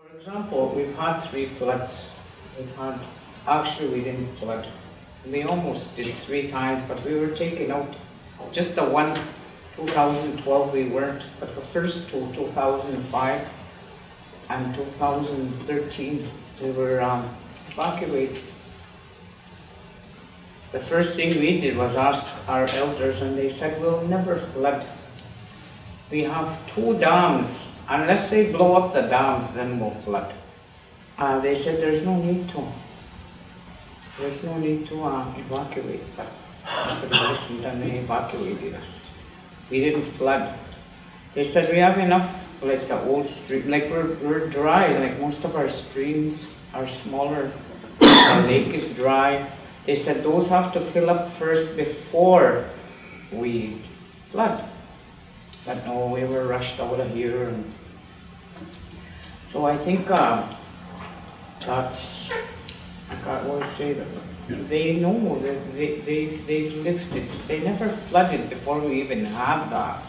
For example, we've had three floods. We've had, actually, we didn't flood. We almost did three times, but we were taken out. Just the one, 2012, we weren't, but the first two, 2005 and 2013, we were um, evacuated. The first thing we did was ask our elders, and they said, we'll never flood. We have two dams. Unless they blow up the dams, then we'll flood. Uh, they said there's no need to. There's no need to uh, evacuate, but listened and they evacuated us. We didn't flood. They said we have enough, like the old stream, like we're, we're dry, like most of our streams are smaller. The lake is dry. They said those have to fill up first before we flood. But no, we were rushed out of here and so I think uh, that's, I can't always say that, they know, that they, they, they've lived it. They never flooded before we even had that.